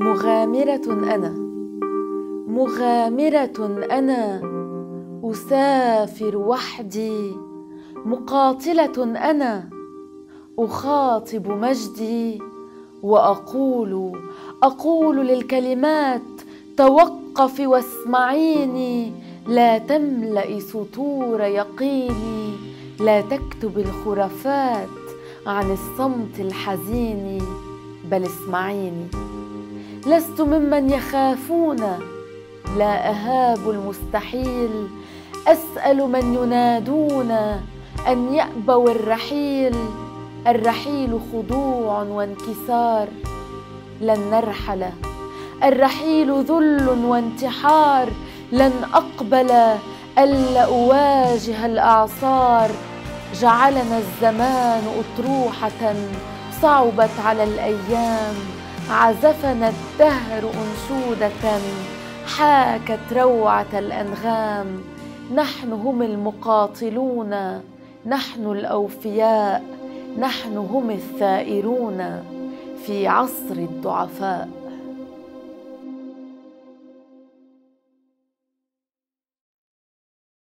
مغامرة أنا. مغامرة أنا. أسافر وحدي. مقاتلة أنا. أخاطب مجدي. وأقول أقول للكلمات توقفي واسمعيني. لا تملئي سطور يقيني. لا تكتب الخرافات عن الصمت الحزين بل اسمعيني. لست ممن يخافون. لا أهاب المستحيل. أسأل من ينادون أن يأبوا الرحيل. الرحيل خضوع وانكسار. لن نرحل. الرحيل ذل وانتحار. لن أقبل. ألا أواجه الأعصار. جعلنا الزمان اطروحه صعبت على الأيام. عزفنا الدهر انشوده حاكت روعة الأنغام. نحن هم المقاتلون نحن الأوفياء نحن هم الثائرون في عصر الضعفاء.